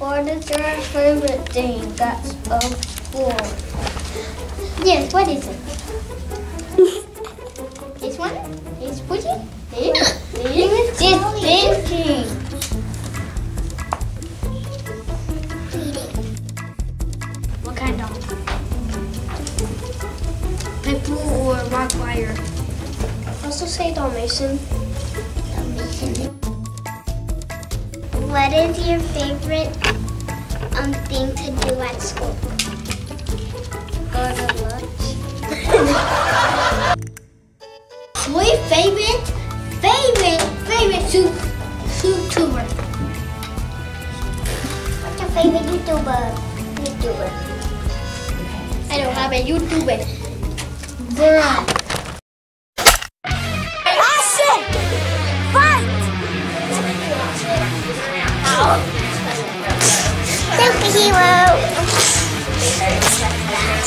What is your favorite thing that's of school? Yes, what is it? this one? This pudding? This? This? This thinking. What kind of? Pitbull or Rottweiler? Also say Dalmatian. What is your favorite um thing to do at school? Go to lunch. My favorite, favorite, favorite soup, YouTuber. What's your favorite YouTuber? YouTuber. I don't have a YouTuber. Bruh. Superhero.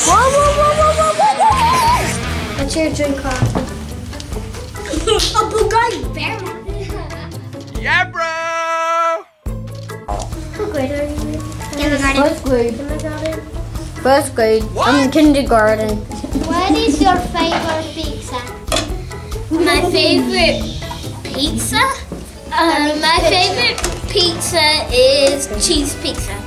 Whoa, whoa, whoa, whoa, whoa, whoa, whoa! What's your drink coffee? A Bugatti bear. Yeah, bro! What grade are you in? Kindergarten. First grade. Kindergarten? First grade. I'm in kindergarten. What is your favorite pizza? My favorite pizza? Um, my favorite pizza is cheese pizza. Okay. Ooh.